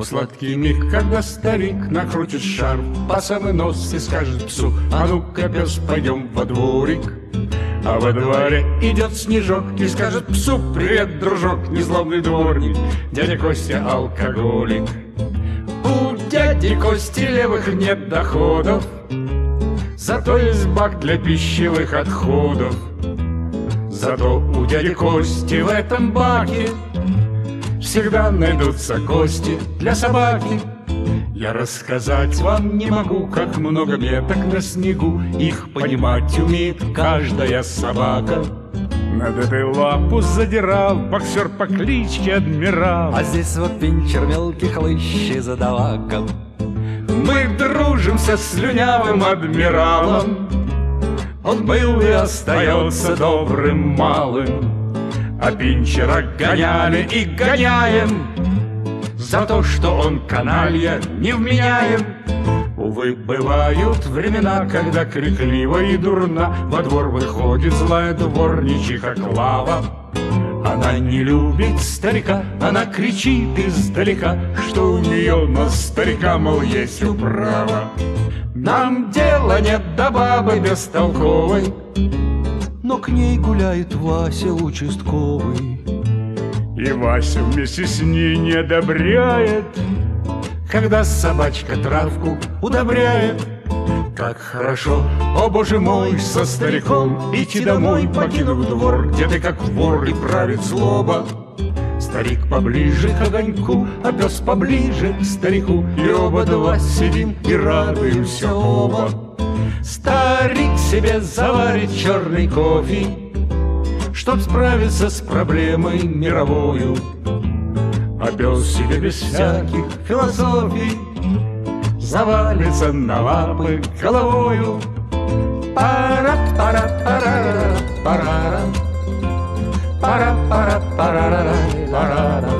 В сладкий миг, когда старик накрутит шарф По самый нос и скажет псу А ну-ка, пес, пойдем во дворик а во дворе идет снежок и скажет псу Привет, дружок, незлобный дворник Дядя Костя алкоголик У дяди Кости левых нет доходов Зато есть бак для пищевых отходов. Зато у дяди Кости в этом баке Всегда найдутся кости для собаки. Я рассказать вам не могу, как много меток на снегу. Их понимать умеет каждая собака. Над этой лапу задирал боксер по кличке Адмирал. А здесь вот пинчер мелкий хлыщ и задавака Мы дружимся с слюнявым адмиралом. Он был и остается добрым малым А пинчера гоняли и гоняем за то, что он каналья невменяем. Увы, бывают времена, когда крикливо и дурна Во двор выходит злая дворничиха Клава. Она не любит старика, она кричит издалека, Что у нее на старика, мол, есть управа. Нам дела нет до бабы бестолковой, Но к ней гуляет Вася участковый. И Вася вместе с ней не одобряет. Когда собачка травку удобряет Как хорошо, о боже мой, со стариком Идти домой, покинув двор Где ты как вор и правит злоба. Старик поближе к огоньку, а пес поближе к старику. И оба два сидим и радуемся оба себе заварит черный кофе Чтоб справиться с проблемой мировою А пес себе без всяких философий Завалится на лапы головою. Пара пара пара пара пара пара пара пара